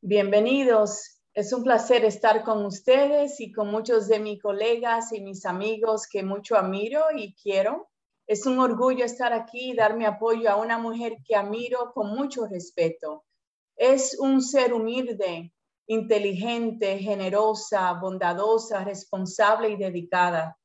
Bienvenidos. Es un placer estar con ustedes y con muchos de mis colegas y mis amigos que mucho admiro y quiero. Es un orgullo estar aquí y dar mi apoyo a una mujer que admiro con mucho respeto. Es un ser humilde, inteligente, generosa, bondadosa, responsable y dedicada.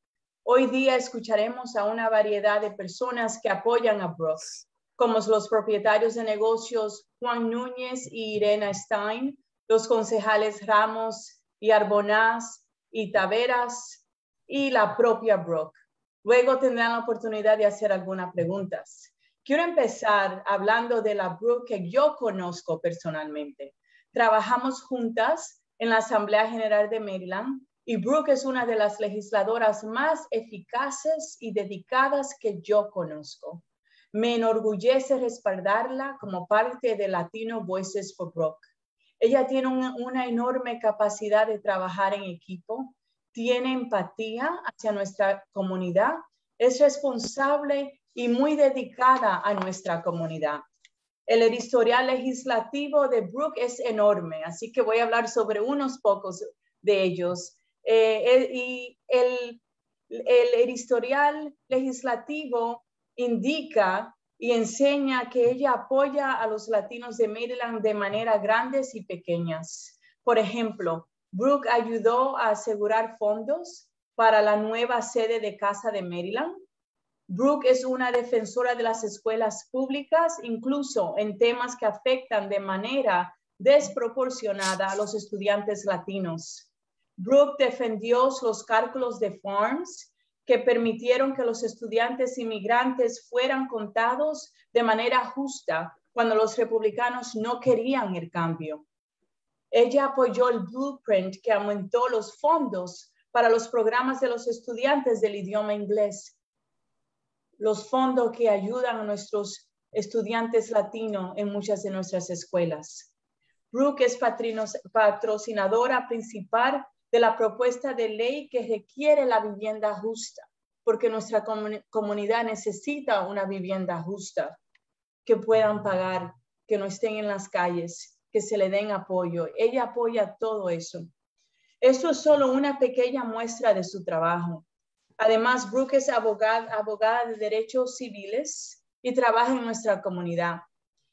Hoy día escucharemos a una variedad de personas que apoyan a Brooks, como los propietarios de negocios Juan Núñez y Irena Stein, los concejales Ramos y Arbonás y Taveras y la propia Brooke. Luego tendrán la oportunidad de hacer algunas preguntas. Quiero empezar hablando de la Brooke que yo conozco personalmente. Trabajamos juntas en la Asamblea General de Maryland y Brooke es una de las legisladoras más eficaces y dedicadas que yo conozco. Me enorgullece respaldarla como parte de Latino Voices for Brooke. Ella tiene una, enorme capacidad de trabajar en equipo, tiene empatía hacia nuestra comunidad, es responsable y muy dedicada a nuestra comunidad. El historial legislativo de Brooke es enorme, así que voy a hablar sobre unos pocos de ellos. Eh, y el, el historial legislativo indica y enseña que ella apoya a los latinos de Maryland de manera grandes y pequeñas. Por ejemplo, Brooke ayudó a asegurar fondos para la nueva sede de Casa de Maryland. Brooke es una defensora de las escuelas públicas, incluso en temas que afectan de manera desproporcionada a los estudiantes latinos. Brooke defendió los cálculos de Farms que permitieron que los estudiantes inmigrantes fueran contados de manera justa cuando los republicanos no querían el cambio. Ella apoyó el blueprint que aumentó los fondos para los programas de los estudiantes del idioma inglés, los fondos que ayudan a nuestros estudiantes latinos en muchas de nuestras escuelas. Brooke es patrocinadora principal de la propuesta de ley que requiere la vivienda justa, porque nuestra comunidad necesita una vivienda justa, que puedan pagar, que no estén en las calles, que se le den apoyo. Ella apoya todo eso. Eso es solo una pequeña muestra de su trabajo. Además, Brooke es abogada, abogada de derechos civiles y trabaja en nuestra comunidad.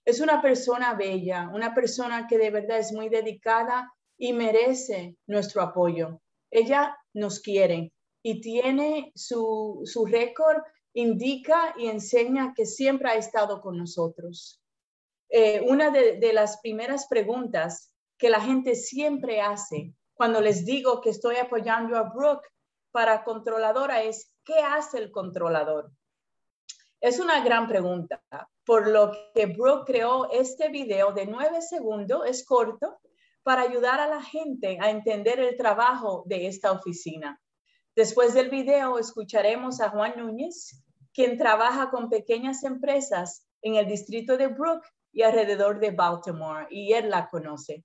Es una persona bella, una persona que de verdad es muy dedicada y merece nuestro apoyo. Ella nos quiere y tiene su, su récord, indica y enseña que siempre ha estado con nosotros. Eh, una de, de las primeras preguntas que la gente siempre hace cuando les digo que estoy apoyando a Brooke para controladora es, ¿qué hace el controlador? Es una gran pregunta, por lo que Brooke creó este video de nueve segundos, es corto, para ayudar a la gente a entender el trabajo de esta oficina. Después del video escucharemos a Juan Núñez, quien trabaja con pequeñas empresas en el distrito de Brook y alrededor de Baltimore, y él la conoce.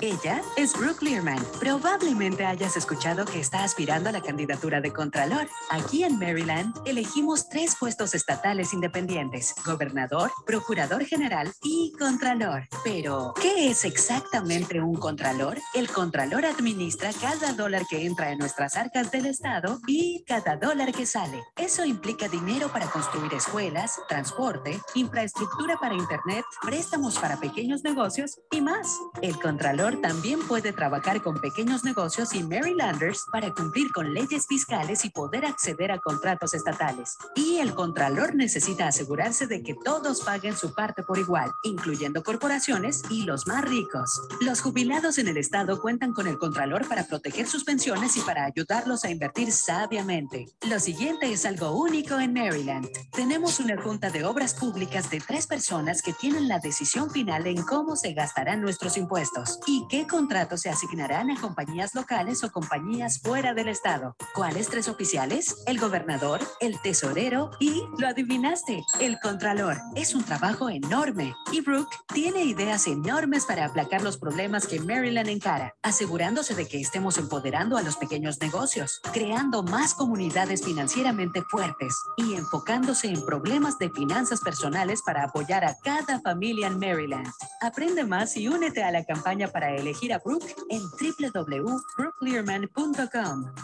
Ella es Brooke Learman. Probablemente hayas escuchado que está aspirando a la candidatura de Contralor. Aquí en Maryland elegimos tres puestos estatales independientes, gobernador, procurador general y Contralor. Pero, ¿qué es exactamente un Contralor? El Contralor administra cada dólar que entra en nuestras arcas del Estado y cada dólar que sale. Eso implica dinero para construir escuelas, transporte, infraestructura para Internet, préstamos para pequeños negocios y más. El Contralor también puede trabajar con pequeños negocios y Marylanders para cumplir con leyes fiscales y poder acceder a contratos estatales. Y el Contralor necesita asegurarse de que todos paguen su parte por igual, incluyendo corporaciones y los más ricos. Los jubilados en el Estado cuentan con el Contralor para proteger sus pensiones y para ayudarlos a invertir sabiamente. Lo siguiente es algo único en Maryland. Tenemos una junta de obras públicas de tres personas que tienen la decisión final en cómo se gastarán nuestros impuestos ¿Y qué contratos se asignarán a compañías locales o compañías fuera del estado? ¿Cuáles tres oficiales? El gobernador, el tesorero y, lo adivinaste, el contralor. Es un trabajo enorme. Y Brooke tiene ideas enormes para aplacar los problemas que Maryland encara, asegurándose de que estemos empoderando a los pequeños negocios, creando más comunidades financieramente fuertes y enfocándose en problemas de finanzas personales para apoyar a cada familia en Maryland. Aprende más y únete a la campaña para elegir a Brooke en www.brooklearman.com.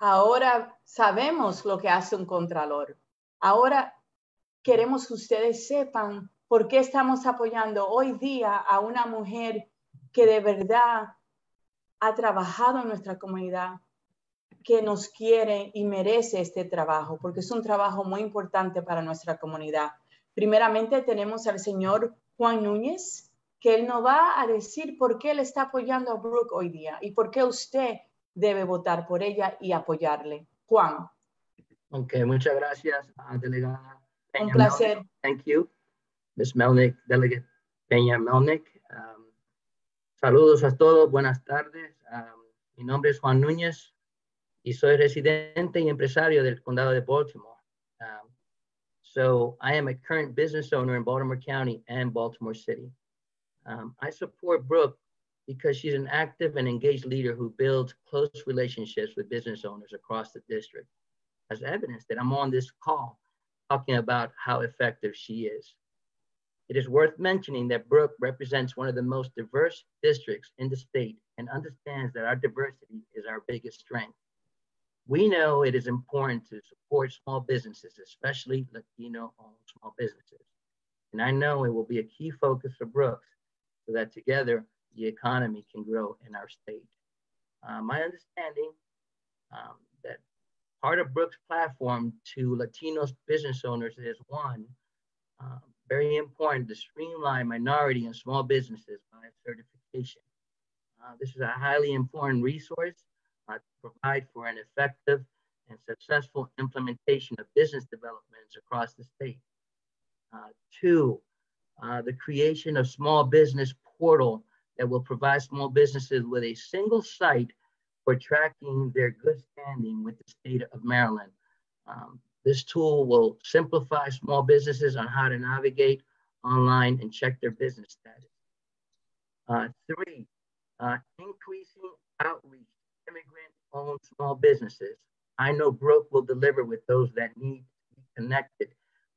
Ahora sabemos lo que hace un contralor. Ahora queremos que ustedes sepan por qué estamos apoyando hoy día a una mujer que de verdad ha trabajado en nuestra comunidad, que nos quiere y merece este trabajo, porque es un trabajo muy importante para nuestra comunidad. Primeramente tenemos al señor Juan Núñez, que él nos va a decir por qué él está apoyando a Brooke hoy día y por qué usted debe votar por ella y apoyarle. Juan. Ok, muchas gracias, uh, delegada. Un placer. Melnick. Thank you, Ms. Melnick, Delegate Peña Melnick. Um, saludos a todos, buenas tardes. Um, mi nombre es Juan Núñez y soy residente y empresario del condado de Baltimore. So I am a current business owner in Baltimore County and Baltimore City. Um, I support Brooke because she's an active and engaged leader who builds close relationships with business owners across the district, as evidence that I'm on this call talking about how effective she is. It is worth mentioning that Brooke represents one of the most diverse districts in the state and understands that our diversity is our biggest strength. We know it is important to support small businesses, especially Latino owned small businesses. And I know it will be a key focus for Brooks so that together the economy can grow in our state. Uh, my understanding um, that part of Brooks' platform to Latino business owners is one, um, very important to streamline minority and small businesses by certification. Uh, this is a highly important resource provide for an effective and successful implementation of business developments across the state. Uh, two, uh, the creation of small business portal that will provide small businesses with a single site for tracking their good standing with the state of Maryland. Um, this tool will simplify small businesses on how to navigate online and check their business status. Uh, three, uh, increasing outreach to immigrant-owned small businesses. I know Brooke will deliver with those that need to be connected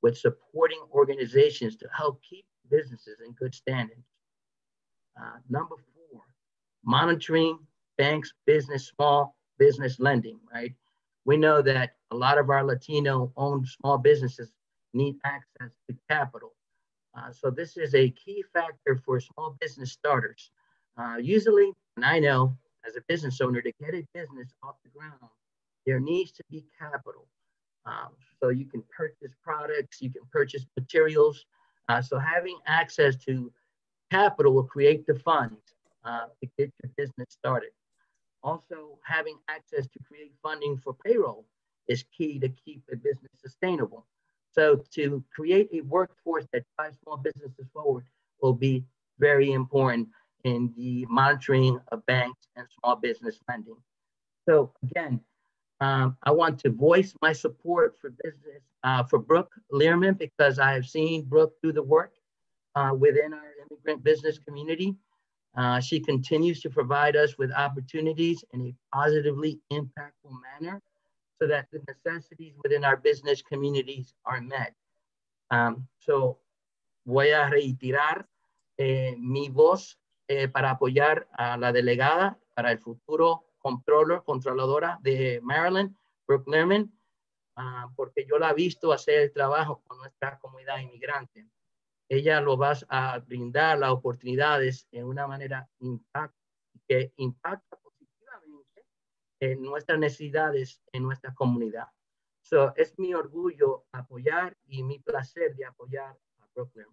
with supporting organizations to help keep businesses in good standing. Uh, number four, monitoring banks, business, small business lending, right? We know that a lot of our Latino owned small businesses need access to capital. Uh, so this is a key factor for small business starters. Uh, usually, and I know as a business owner, to get a business off the ground, there needs to be capital. Um, so you can purchase products, you can purchase materials. Uh, so having access to capital will create the funds uh, to get your business started. Also, having access to create funding for payroll is key to keep a business sustainable. So to create a workforce that drives small businesses forward will be very important in the monitoring of banks and small business lending. So again, um, I want to voice my support for business uh, for Brooke Lierman because I have seen Brooke do the work uh, within our immigrant business community. Uh, she continues to provide us with opportunities in a positively impactful manner so that the necessities within our business communities are met. Um, so voy a reiterar eh, mi voz eh, para apoyar a la delegada para el futuro controller, controladora de Maryland, Brooke Lerman, uh, porque yo la he visto hacer el trabajo con nuestra comunidad inmigrante. ella lo va a brindar las oportunidades en una manera impact, que impacta positivamente en nuestras necesidades en nuestra comunidad. So, es mi orgullo apoyar y mi placer de apoyar a Brooklyn.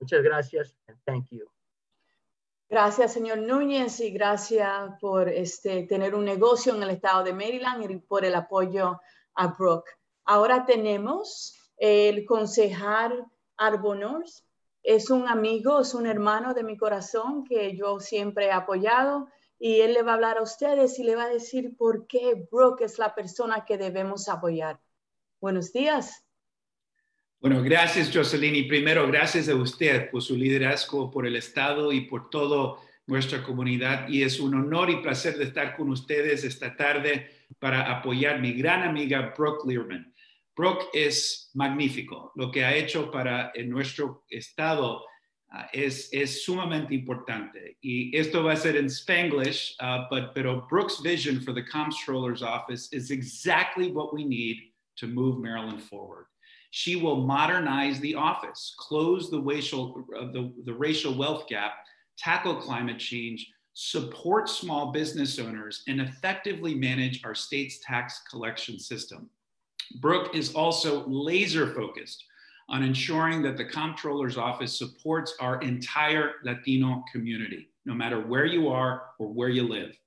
Muchas gracias and thank you. Gracias, señor Núñez, y gracias por este, tener un negocio en el estado de Maryland y por el apoyo a Brooke. Ahora tenemos el concejal Arbonors es un amigo, es un hermano de mi corazón que yo siempre he apoyado y él le va a hablar a ustedes y le va a decir por qué Brooke es la persona que debemos apoyar. Buenos días. Bueno, gracias Jocelyn y primero gracias a usted por su liderazgo, por el Estado y por toda nuestra comunidad. Y es un honor y placer de estar con ustedes esta tarde para apoyar a mi gran amiga Brooke Learman. Brooke es magnífico. Lo que ha hecho para nuestro Estado uh, es, es sumamente importante. Y esto va a ser en Spanglish, uh, but, pero Brooke's vision for the Comptroller's Office is exactly what we need to move Maryland forward. She will modernize the office, close the racial, uh, the, the racial wealth gap, tackle climate change, support small business owners, and effectively manage our state's tax collection system. Brooke is also laser focused on ensuring that the comptroller's office supports our entire Latino community, no matter where you are or where you live.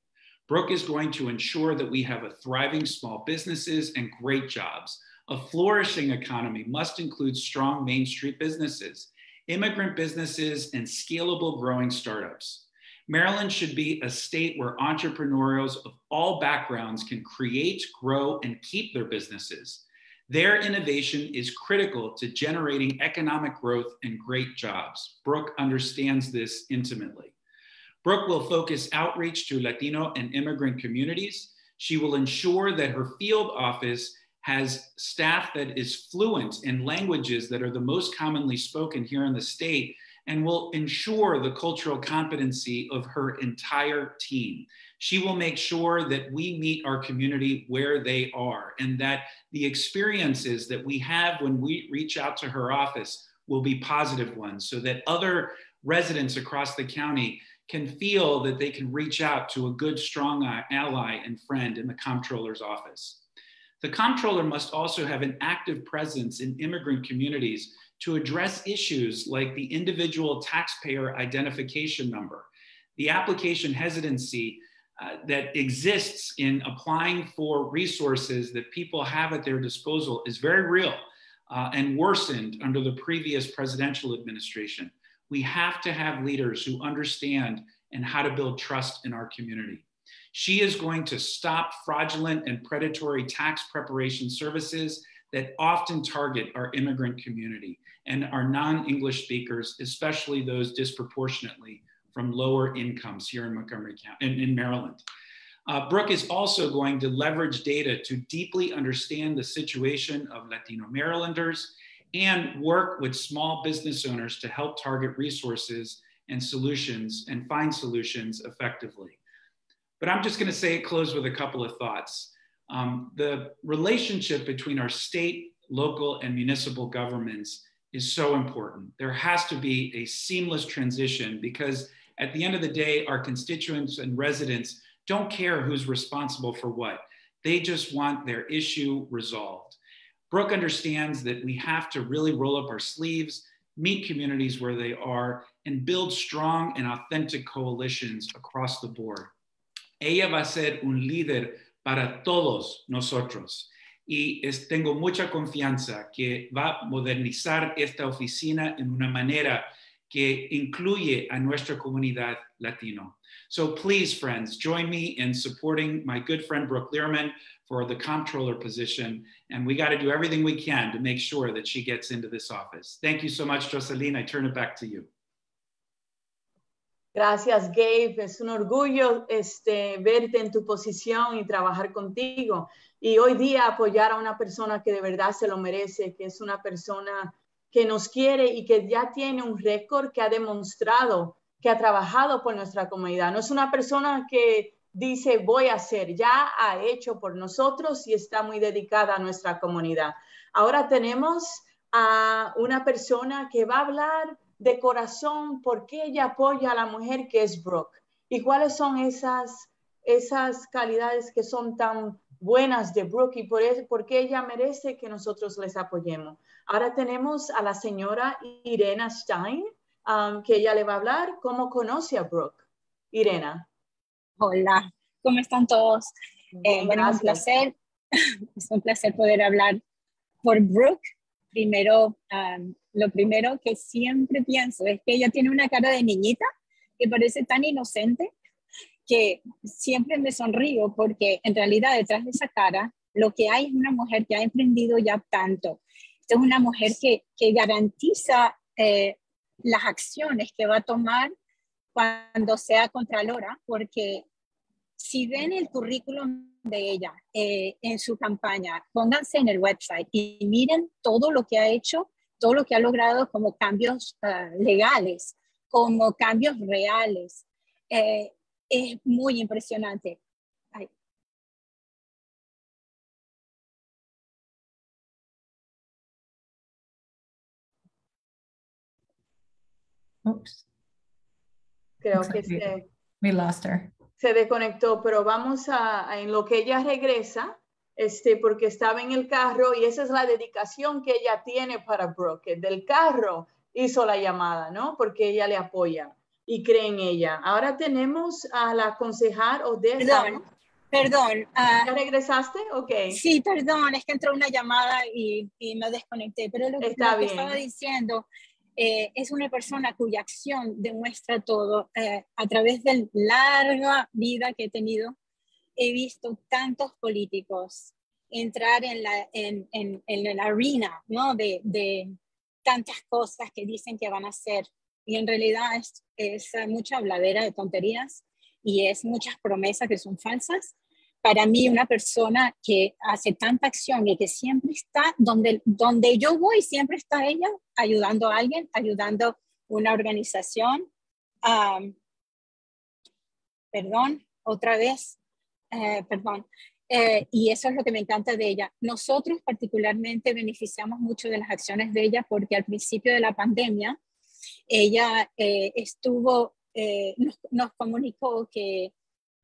Brooke is going to ensure that we have a thriving small businesses and great jobs, a flourishing economy must include strong Main Street businesses, immigrant businesses, and scalable growing startups. Maryland should be a state where entrepreneurs of all backgrounds can create, grow, and keep their businesses. Their innovation is critical to generating economic growth and great jobs. Brooke understands this intimately. Brooke will focus outreach to Latino and immigrant communities. She will ensure that her field office has staff that is fluent in languages that are the most commonly spoken here in the state and will ensure the cultural competency of her entire team. She will make sure that we meet our community where they are and that the experiences that we have when we reach out to her office will be positive ones so that other residents across the county can feel that they can reach out to a good, strong uh, ally and friend in the comptroller's office. The comptroller must also have an active presence in immigrant communities to address issues like the individual taxpayer identification number, the application hesitancy uh, that exists in applying for resources that people have at their disposal is very real uh, and worsened under the previous presidential administration. We have to have leaders who understand and how to build trust in our community. She is going to stop fraudulent and predatory tax preparation services that often target our immigrant community and our non English speakers, especially those disproportionately from lower incomes here in Montgomery County, in, in Maryland. Uh, Brooke is also going to leverage data to deeply understand the situation of Latino Marylanders and work with small business owners to help target resources and solutions and find solutions effectively. But I'm just going to say it close with a couple of thoughts. Um, the relationship between our state, local, and municipal governments is so important. There has to be a seamless transition because at the end of the day, our constituents and residents don't care who's responsible for what. They just want their issue resolved. Brooke understands that we have to really roll up our sleeves, meet communities where they are, and build strong and authentic coalitions across the board. Ella va a ser un líder para todos nosotros. Y es, tengo mucha confianza que va a modernizar esta oficina en una manera que incluye a nuestra comunidad latino. So please, friends, join me in supporting my good friend Brooke Lierman for the comptroller position. And we got to do everything we can to make sure that she gets into this office. Thank you so much, Joseline. I turn it back to you. Gracias, Gabe. Es un orgullo este, verte en tu posición y trabajar contigo. Y hoy día apoyar a una persona que de verdad se lo merece, que es una persona que nos quiere y que ya tiene un récord que ha demostrado que ha trabajado por nuestra comunidad. No es una persona que dice voy a hacer, ya ha hecho por nosotros y está muy dedicada a nuestra comunidad. Ahora tenemos a una persona que va a hablar de corazón por qué ella apoya a la mujer que es Brooke y cuáles son esas, esas calidades que son tan buenas de Brooke y por, eso, por qué ella merece que nosotros les apoyemos. Ahora tenemos a la señora Irena Stein, um, que ella le va a hablar cómo conoce a Brooke. Irena. Hola, ¿cómo están todos? Eh, bueno, un placer, es un placer poder hablar por Brooke. Primero, um, lo primero que siempre pienso es que ella tiene una cara de niñita que parece tan inocente que siempre me sonrío porque en realidad detrás de esa cara lo que hay es una mujer que ha emprendido ya tanto. Esta es una mujer que, que garantiza eh, las acciones que va a tomar cuando sea contralora, porque si ven el currículum de ella eh, en su campaña, pónganse en el website y miren todo lo que ha hecho, todo lo que ha logrado como cambios ah, legales, como cambios reales. Eh, es muy impresionante. Oops. Creo Looks que like we- se, We lost her. Se desconectó, pero vamos a, a- en lo que ella regresa, este, porque estaba en el carro y esa es la dedicación que ella tiene para Brooke. Del carro hizo la llamada, ¿no? Porque ella le apoya y cree en ella. Ahora tenemos a la concejal Odessa. Perdón, perdón. ah, ¿Ya regresaste? Ok. Sí, perdón, es que entró una llamada y, y me desconecté, pero lo, Está lo que bien. estaba diciendo eh, es una persona cuya acción demuestra todo. Eh, a través de la larga vida que he tenido, he visto tantos políticos entrar en la, en, en, en la arena ¿no? de, de tantas cosas que dicen que van a hacer y en realidad es, es mucha habladera de tonterías y es muchas promesas que son falsas para mí una persona que hace tanta acción y que siempre está donde, donde yo voy, siempre está ella ayudando a alguien, ayudando una organización. Perdón, otra vez, eh, perdón. Eh, y eso es lo que me encanta de ella. Nosotros particularmente beneficiamos mucho de las acciones de ella porque al principio de la pandemia, ella eh, estuvo, nos, nos comunicó que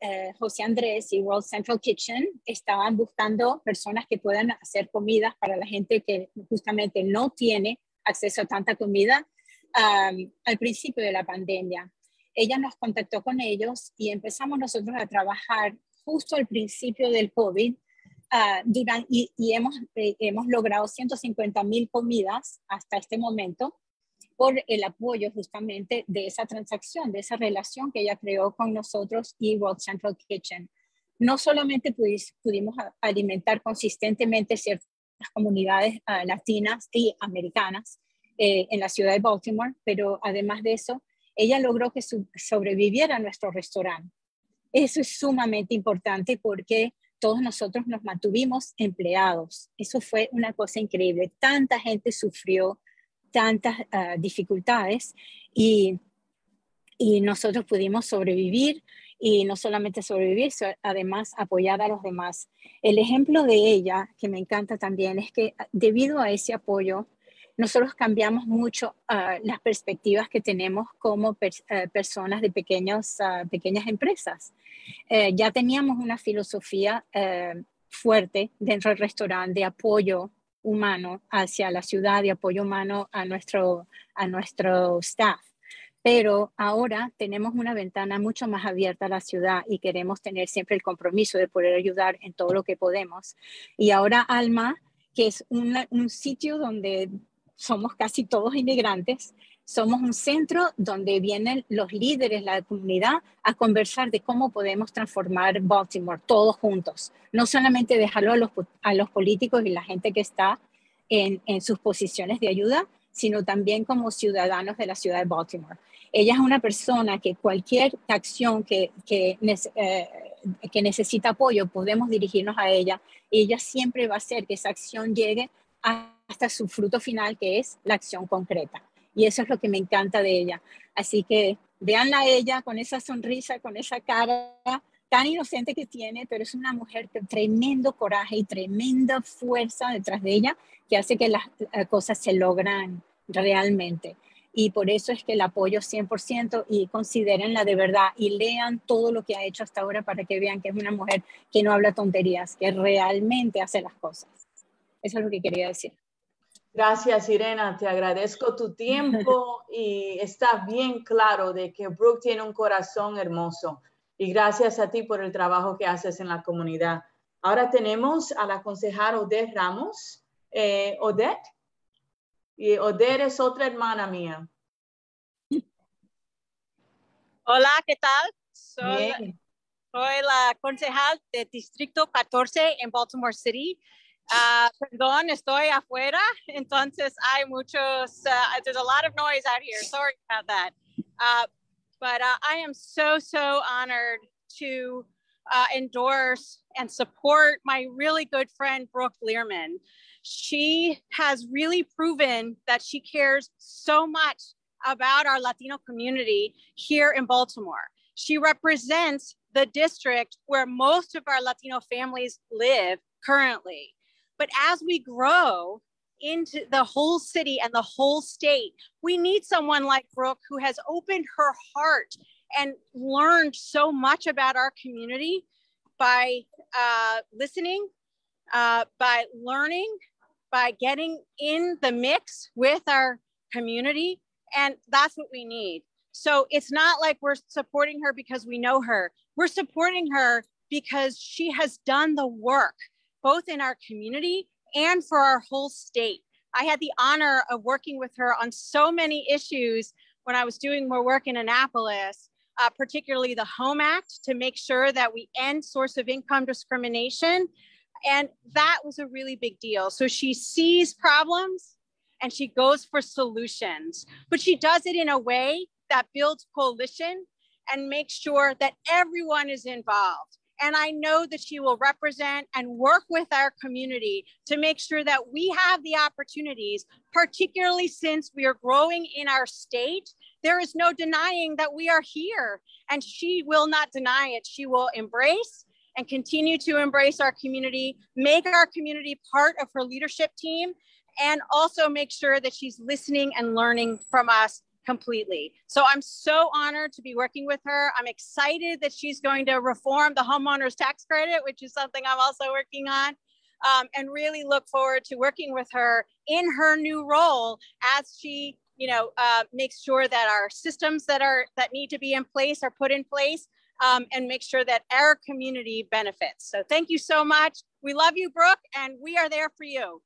eh, José Andrés y World Central Kitchen estaban buscando personas que puedan hacer comidas para la gente que justamente no tiene acceso a tanta comida al principio de la pandemia. Ella nos contactó con ellos y empezamos nosotros a trabajar justo al principio del COVID uh, durante, y, y hemos, eh, hemos logrado 150 mil comidas hasta este momento por el apoyo justamente de esa transacción, de esa relación que ella creó con nosotros y World Central Kitchen. No solamente pudis, pudimos alimentar consistentemente ciertas comunidades uh, latinas y americanas eh, en la ciudad de Baltimore, pero además de eso, ella logró que sobreviviera nuestro restaurante. Eso es sumamente importante porque todos nosotros nos mantuvimos empleados. Eso fue una cosa increíble. Tanta gente sufrió tantas uh, dificultades y, y, nosotros pudimos sobrevivir y no solamente sobrevivir, además apoyar a los demás. El ejemplo de ella, que me encanta también, es que debido a ese apoyo, nosotros cambiamos mucho uh, las perspectivas que tenemos como per, personas de pequeños, pequeñas empresas. Eh, ya teníamos una filosofía eh, fuerte dentro del restaurante de apoyo humano hacia la ciudad y apoyo humano a nuestro, a nuestro staff. Pero ahora tenemos una ventana mucho más abierta a la ciudad y queremos tener siempre el compromiso de poder ayudar en todo lo que podemos. Y ahora Alma, que es un sitio donde somos casi todos inmigrantes, somos un centro donde vienen los líderes, la comunidad, a conversar de cómo podemos transformar Baltimore todos juntos. No solamente dejarlo a los, políticos y la gente que está en, en, sus posiciones de ayuda, sino también como ciudadanos de la ciudad de Baltimore. Ella es una persona que cualquier acción que, que, eh, que necesita apoyo, podemos dirigirnos a ella. Y ella siempre va a hacer que esa acción llegue hasta su fruto final, que es la acción concreta. Y eso es lo que me encanta de ella. Así que veanla a ella con esa sonrisa, con esa cara tan inocente que tiene, pero es una mujer con tremendo coraje y tremenda fuerza detrás de ella que hace que las cosas se logran realmente. Y por eso es que el apoyo 100% y considérenla de verdad y lean todo lo que ha hecho hasta ahora para que vean que es una mujer que no habla tonterías, que realmente hace las cosas. Eso es lo que quería decir. Gracias, Irena. Te agradezco tu tiempo y está bien claro de que Brooke tiene un corazón hermoso. Y gracias a ti por el trabajo que haces en la comunidad. Ahora tenemos a la concejal Odette Ramos. Eh, Odette. Y Odette es otra hermana mía. Hola, ¿qué tal? Soy, soy la concejal del Distrito 14 en Baltimore City. Uh, perdón, estoy afuera, entonces hay muchos, uh, there's a lot of noise out here. Sorry about that. Uh, but I am so, so honored to endorse and support my really good friend, Brooke Lierman. She has really proven that she cares so much about our Latino community here in Baltimore. She represents the district where most of our Latino families live currently. But as we grow into the whole city and the whole state, we need someone like Brooke who has opened her heart and learned so much about our community by uh, listening, uh, by learning, by getting in the mix with our community. And that's what we need. So it's not like we're supporting her because we know her. We're supporting her because she has done the work, both in our community and for our whole state. I had the honor of working with her on so many issues when I was doing more work in Annapolis, uh, particularly the Home Act to make sure that we end source of income discrimination. And that was a really big deal. So she sees problems and she goes for solutions, but she does it in a way that builds coalition and makes sure that everyone is involved. And I know that she will represent and work with our community to make sure that we have the opportunities, particularly since we are growing in our state. There is no denying that we are here, and she will not deny it. She will embrace and continue to embrace our community, make our community part of her leadership team, and also make sure that she's listening and learning from us completely. So I'm so honored to be working with her. I'm excited that she's going to reform the homeowner's tax credit, which is something I'm also working on. Um, and really look forward to working with her in her new role as she you know uh, makes sure that our systems that are that need to be in place are put in place um, and make sure that our community benefits so thank you so much we love you brooke and we are there for you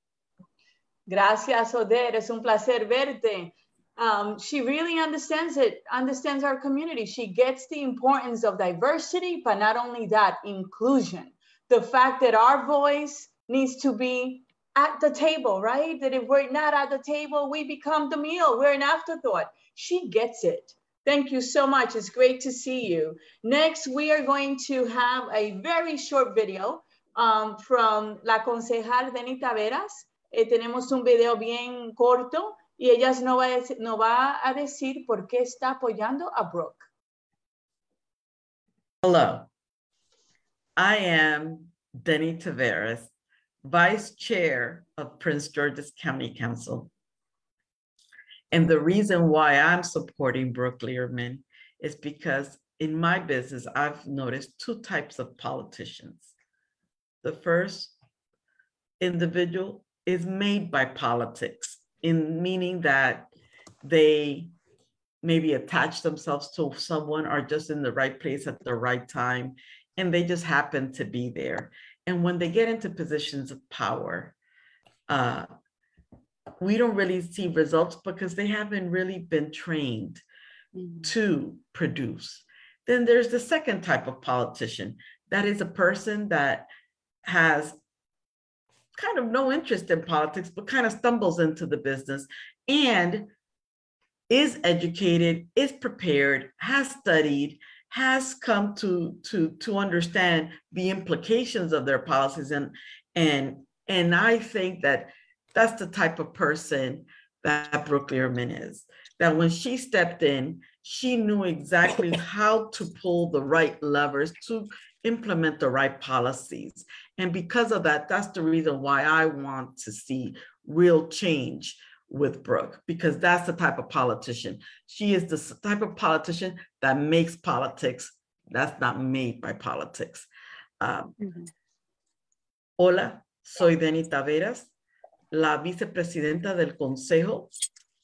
gracias Odette es un placer verte um, she really understands it, understands our community. She gets the importance of diversity, but not only that, inclusion. The fact that our voice needs to be at the table, right? That if we're not at the table, we become the meal. We're an afterthought. She gets it. Thank you so much. It's great to see you. Next, we are going to have a very short video um, from la concejal Deni Taveras. Eh, tenemos un video bien corto y ella no va, a decir, no va a decir por qué está apoyando a Brooke. Hello, I am Deni Taveras, Vice Chair of Prince George's County Council. And the reason why I'm supporting Brooke Lierman is because in my business, I've noticed two types of politicians. The first individual is made by politics in meaning that they maybe attach themselves to someone or just in the right place at the right time and they just happen to be there. And when they get into positions of power uh, we don't really see results because they haven't really been trained mm-hmm. to produce. Then there's the second type of politician. That is a person that has kind of no interest in politics, but kind of stumbles into the business and is educated, is prepared, has studied, has come to to to understand the implications of their policies and and and I think that that's the type of person that Brooke Lierman is. That when she stepped in, she knew exactly how to pull the right levers to implement the right policies. And because of that, that's the reason why I want to see real change with Brooke, because that's the type of politician. She is the type of politician that makes politics. That's not made by politics. Um, mm -hmm. Hola, soy Deni Taveras, la vicepresidenta del Consejo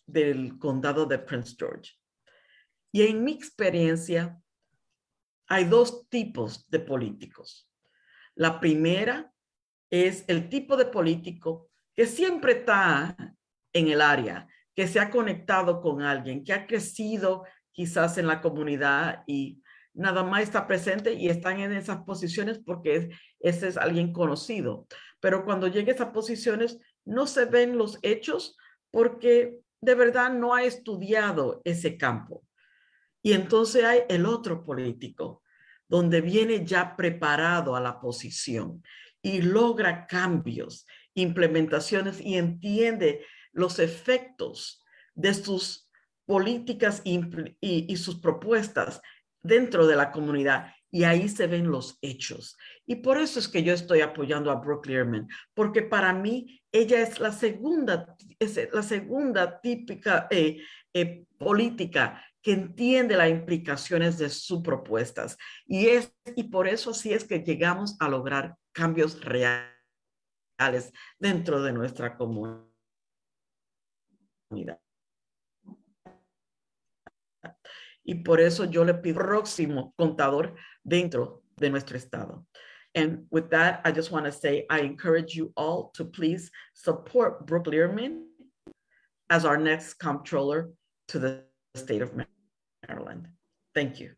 del Condado de Prince George. Y en mi experiencia, hay dos tipos de políticos. La primera es el tipo de político que siempre está en el área, que se ha conectado con alguien, que ha crecido quizás en la comunidad y nada más está presente y están en esas posiciones porque ese es alguien conocido. pero cuando llegues a posiciones no se ven los hechos porque de verdad no ha estudiado ese campo. Y entonces hay el otro político, donde viene ya preparado a la posición y logra cambios, implementaciones y entiende los efectos de sus políticas y, sus propuestas dentro de la comunidad. Y ahí se ven los hechos. Y por eso es que yo estoy apoyando a Brooke Learman, porque para mí ella es la segunda, la segunda típica eh, eh, política que entiende las implicaciones de sus propuestas. Y, es, y por eso sí es que llegamos a lograr cambios reales dentro de nuestra comunidad. Y por eso yo le pido próximo contador dentro de nuestro estado. And with that, I just want to say I encourage you all to please support Brooke Learman as our next comptroller to the state of Maryland. Thank you.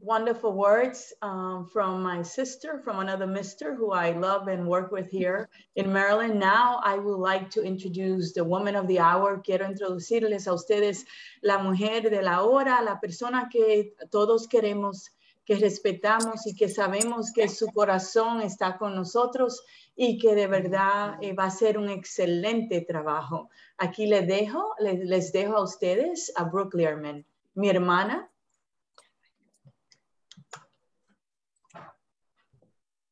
Wonderful words um, from my sister, from another mister who I love and work with here in Maryland. Now I would like to introduce the woman of the hour. Quiero introducirles a ustedes la mujer de la hora, la persona que todos queremos, que respetamos y que sabemos que su corazón está con nosotros y que de verdad eh, va a ser un excelente trabajo. Aquí les dejo, les, dejo a ustedes a Brooke Learman, mi hermana.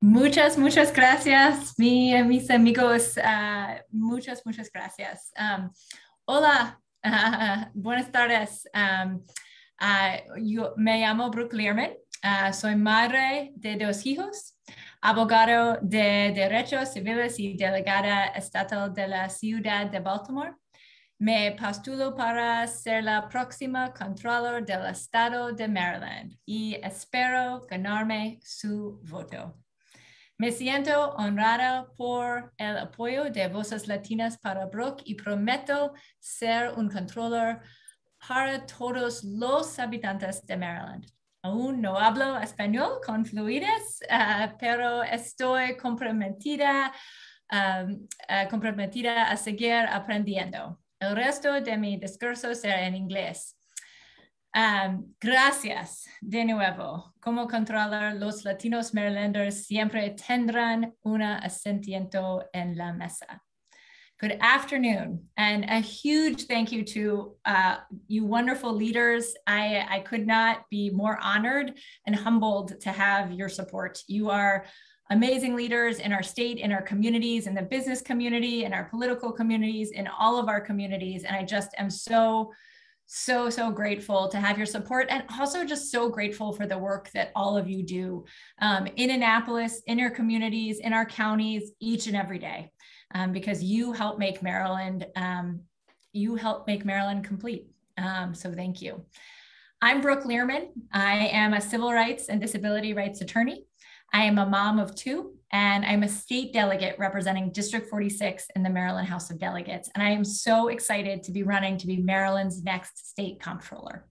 Muchas, muchas gracias, mi, mis amigos. Uh, muchas, muchas gracias. Um, hola, buenas tardes. Um, yo me llamo Brooke Learman. Soy madre de dos hijos abogado de derechos civiles y delegada estatal de la ciudad de Baltimore. Me postulo para ser la próxima controller del estado de Maryland y espero ganarme su voto. Me siento honrada por el apoyo de Voces Latinas para Brooke y prometo ser un controller para todos los habitantes de Maryland. Aún no hablo español con fluidez, uh, pero estoy comprometida, uh, comprometida a seguir aprendiendo. El resto de mi discurso será en inglés. Gracias de nuevo. Como controller, los latinos marylanders siempre tendrán un asiento en la mesa. Good afternoon, and a huge thank you to uh, you wonderful leaders. I, I could not be more honored and humbled to have your support. You are amazing leaders in our state, in our communities, in the business community, in our political communities, in all of our communities. And I just am so, so, so grateful to have your support and also just so grateful for the work that all of you do um, in Annapolis, in your communities, in our counties, each and every day um, because you help make Maryland, um, you help make Maryland complete. Um, so thank you. I'm Brooke Lierman. I am a civil rights and disability rights attorney. I am a mom of two, and I'm a state delegate representing District 46 in the Maryland House of Delegates. And I am so excited to be running to be Maryland's next state comptroller.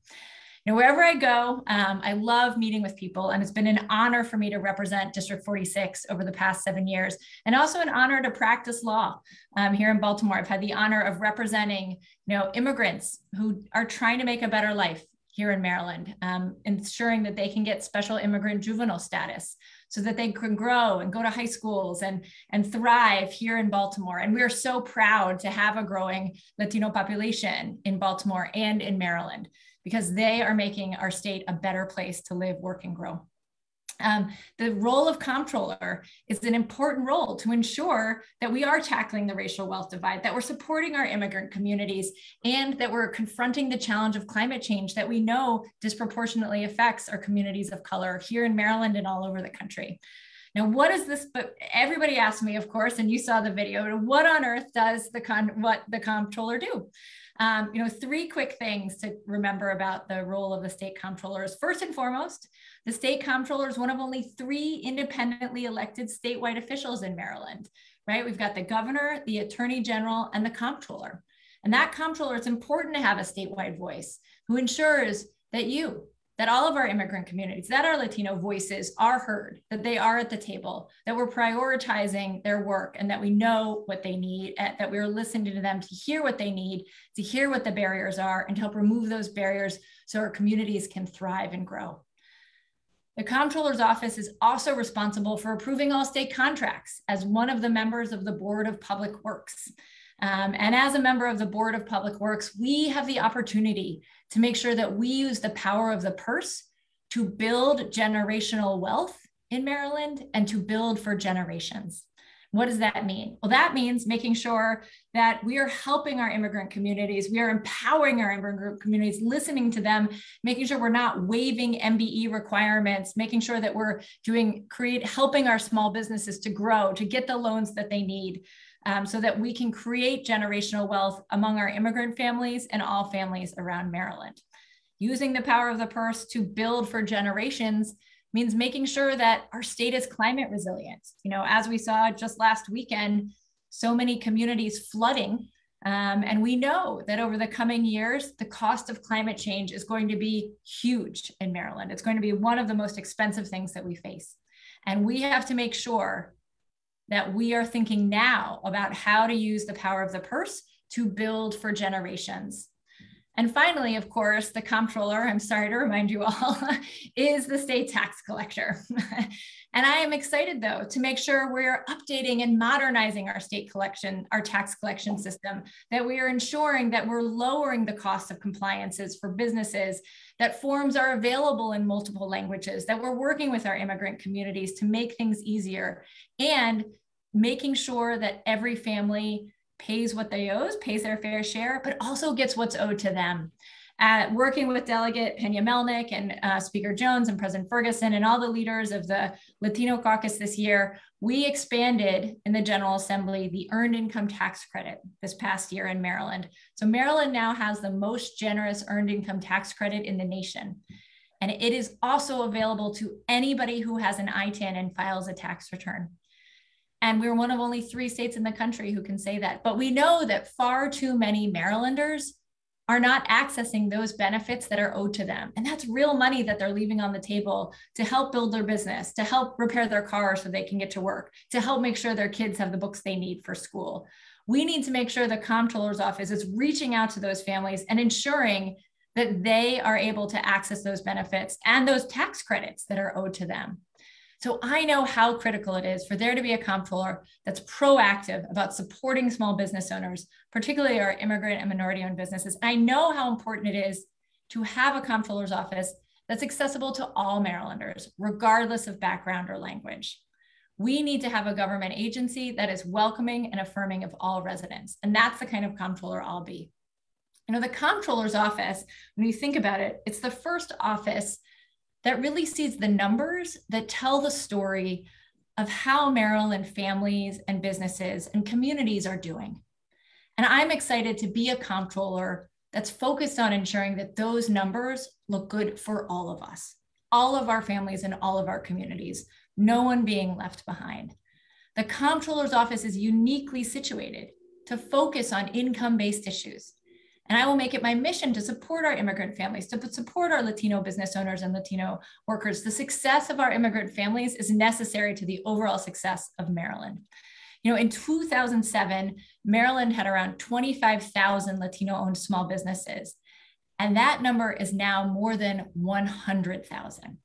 Now, wherever I go, um, I love meeting with people, and it's been an honor for me to represent District 46 over the past seven years, and also an honor to practice law um, here in Baltimore. I've had the honor of representing, you know, immigrants who are trying to make a better life here in Maryland, um, ensuring that they can get special immigrant juvenile status so that they can grow and go to high schools and, and thrive here in Baltimore. And we are so proud to have a growing Latino population in Baltimore and in Maryland because they are making our state a better place to live, work, and grow. Um, the role of comptroller is an important role to ensure that we are tackling the racial wealth divide, that we're supporting our immigrant communities, and that we're confronting the challenge of climate change that we know disproportionately affects our communities of color here in Maryland and all over the country. Now, what is this? But everybody asked me, of course, and you saw the video. What on earth does the con what the comptroller do? Um, you know, three quick things to remember about the role of the state comptroller is first and foremost, the state comptroller is one of only three independently elected statewide officials in Maryland, right? We've got the governor, the attorney general, and the comptroller. And that comptroller, it's important to have a statewide voice who ensures that you, that all of our immigrant communities, that our Latino voices are heard, that they are at the table, that we're prioritizing their work and that we know what they need, eh, that we're listening to them to hear what they need, to hear what the barriers are, and to help remove those barriers so our communities can thrive and grow. The Comptroller's Office is also responsible for approving all state contracts as one of the members of the Board of Public Works. Um, and as a member of the Board of Public Works, we have the opportunity to make sure that we use the power of the purse to build generational wealth in Maryland and to build for generations. What does that mean? Well, that means making sure that we are helping our immigrant communities, we are empowering our immigrant communities, listening to them, making sure we're not waiving MBE requirements, making sure that we're doing create helping our small businesses to grow, to get the loans that they need. Um, so that we can create generational wealth among our immigrant families and all families around Maryland. Using the power of the purse to build for generations means making sure that our state is climate resilient. You know, as we saw just last weekend, so many communities flooding. Um, and we know that over the coming years, the cost of climate change is going to be huge in Maryland. It's going to be one of the most expensive things that we face. And we have to make sure that we are thinking now about how to use the power of the purse to build for generations. And finally, of course, the comptroller, I'm sorry to remind you all, is the state tax collector. and I am excited though to make sure we're updating and modernizing our state collection, our tax collection system, that we are ensuring that we're lowering the cost of compliances for businesses, that forms are available in multiple languages, that we're working with our immigrant communities to make things easier and making sure that every family pays what they owe, pays their fair share, but also gets what's owed to them. At working with Delegate Pena Melnyk and uh, Speaker Jones and President Ferguson and all the leaders of the Latino caucus this year, we expanded in the General Assembly the earned income tax credit this past year in Maryland. So Maryland now has the most generous earned income tax credit in the nation. And it is also available to anybody who has an ITIN and files a tax return. And we're one of only three states in the country who can say that. But we know that far too many Marylanders are not accessing those benefits that are owed to them. And that's real money that they're leaving on the table to help build their business, to help repair their car so they can get to work, to help make sure their kids have the books they need for school. We need to make sure the comptroller's office is reaching out to those families and ensuring that they are able to access those benefits and those tax credits that are owed to them. So I know how critical it is for there to be a comptroller that's proactive about supporting small business owners, particularly our immigrant and minority owned businesses. I know how important it is to have a comptroller's office that's accessible to all Marylanders, regardless of background or language. We need to have a government agency that is welcoming and affirming of all residents. And that's the kind of comptroller I'll be. You know, the comptroller's office, when you think about it, it's the first office that really sees the numbers that tell the story of how Maryland families and businesses and communities are doing. And I'm excited to be a comptroller that's focused on ensuring that those numbers look good for all of us, all of our families and all of our communities, no one being left behind. The comptroller's office is uniquely situated to focus on income based issues and I will make it my mission to support our immigrant families, to support our Latino business owners and Latino workers. The success of our immigrant families is necessary to the overall success of Maryland. You know, in 2007, Maryland had around 25,000 Latino owned small businesses. And that number is now more than 100,000.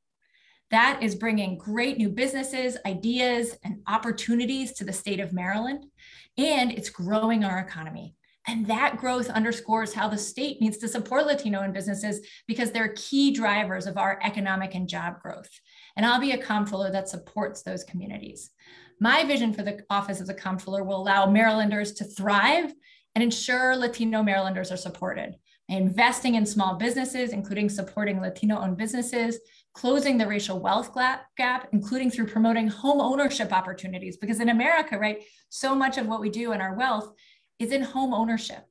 That is bringing great new businesses, ideas, and opportunities to the state of Maryland. And it's growing our economy. And that growth underscores how the state needs to support Latino owned businesses because they're key drivers of our economic and job growth. And I'll be a comptroller that supports those communities. My vision for the Office of the Comptroller will allow Marylanders to thrive and ensure Latino Marylanders are supported. Investing in small businesses, including supporting Latino owned businesses, closing the racial wealth gap, including through promoting home ownership opportunities. Because in America, right, so much of what we do in our wealth is in home ownership.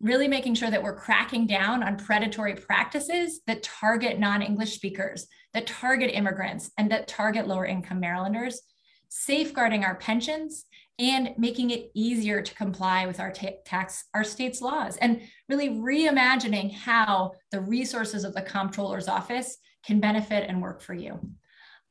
Really making sure that we're cracking down on predatory practices that target non English speakers, that target immigrants, and that target lower income Marylanders, safeguarding our pensions, and making it easier to comply with our tax our state's laws and really reimagining how the resources of the comptroller's office can benefit and work for you.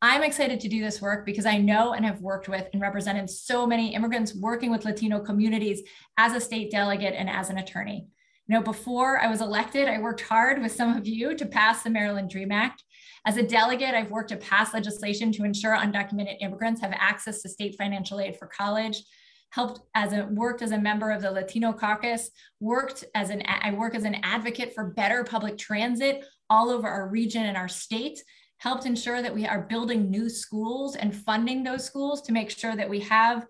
I'm excited to do this work because I know and have worked with and represented so many immigrants working with Latino communities as a state delegate and as an attorney. You know, before I was elected, I worked hard with some of you to pass the Maryland DREAM Act. As a delegate, I've worked to pass legislation to ensure undocumented immigrants have access to state financial aid for college, helped as a worked as a member of the Latino caucus, worked as an I work as an advocate for better public transit all over our region and our state, helped ensure that we are building new schools and funding those schools to make sure that we have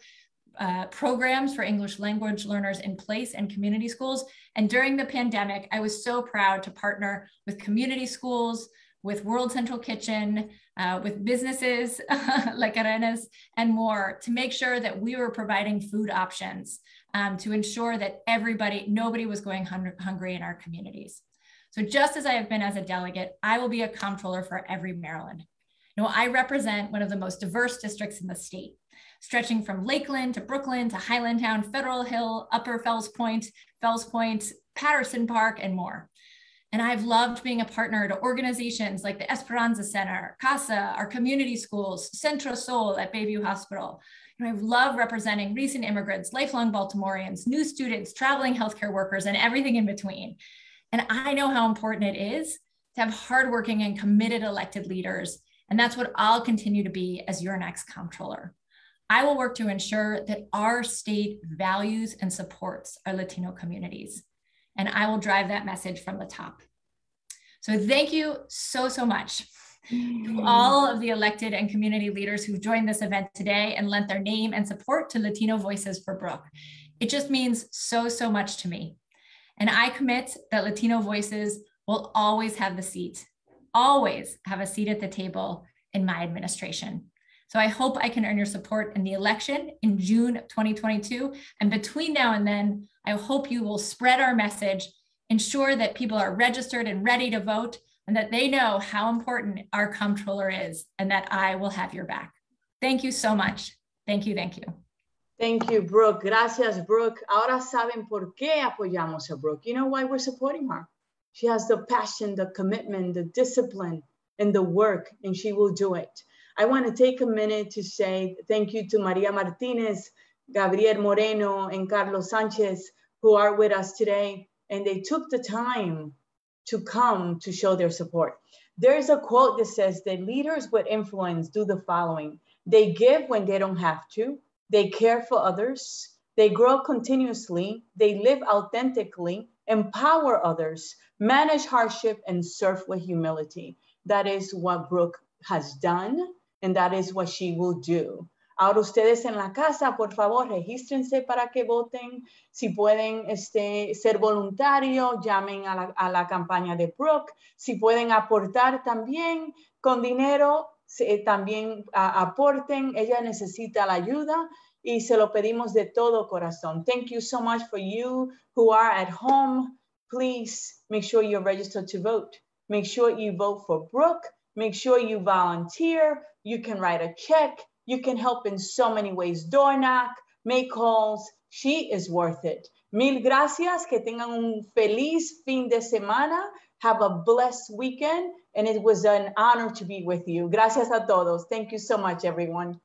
uh, programs for English language learners in place and community schools. And during the pandemic, I was so proud to partner with community schools, with World Central Kitchen, uh, with businesses like Arenas and more to make sure that we were providing food options um, to ensure that everybody, nobody was going hungry in our communities. So just as I have been as a delegate, I will be a comptroller for every Maryland. Now, I represent one of the most diverse districts in the state, stretching from Lakeland to Brooklyn to Highlandtown, Federal Hill, Upper Fells Point, Fells Point, Patterson Park, and more. And I've loved being a partner to organizations like the Esperanza Center, CASA, our community schools, Centro Sol at Bayview Hospital. And I've loved representing recent immigrants, lifelong Baltimoreans, new students, traveling healthcare workers, and everything in between. And I know how important it is to have hardworking and committed elected leaders. And that's what I'll continue to be as your next comptroller. I will work to ensure that our state values and supports our Latino communities. And I will drive that message from the top. So thank you so, so much to mm. all of the elected and community leaders who've joined this event today and lent their name and support to Latino Voices for Brooke. It just means so, so much to me. And I commit that Latino voices will always have the seat, always have a seat at the table in my administration. So I hope I can earn your support in the election in June of 2022. And between now and then, I hope you will spread our message, ensure that people are registered and ready to vote, and that they know how important our comptroller is, and that I will have your back. Thank you so much. Thank you, thank you. Thank you, Brooke. Gracias, Brooke. Ahora saben por qué apoyamos a Brooke. You know why we're supporting her? She has the passion, the commitment, the discipline, and the work, and she will do it. I want to take a minute to say thank you to Maria Martinez, Gabriel Moreno, and Carlos Sanchez, who are with us today, and they took the time to come to show their support. There's a quote that says that leaders with influence do the following. They give when they don't have to, they care for others, they grow continuously, they live authentically, empower others, manage hardship, and serve with humility. That is what Brooke has done, and that is what she will do. Ahora ustedes en la casa, por favor, regístrense para que voten. Si pueden este, ser voluntarios, llamen a la, a la campaña de Brooke. Si pueden aportar también con dinero, se, eh, también a, aporten, ella necesita la ayuda y se lo pedimos de todo corazón. Thank you so much for you who are at home. Please make sure you're registered to vote. Make sure you vote for Brooke. Make sure you volunteer. You can write a check. You can help in so many ways. Door knock, make calls. She is worth it. Mil gracias. Que tengan un feliz fin de semana. Have a blessed weekend and it was an honor to be with you. Gracias a todos. Thank you so much, everyone.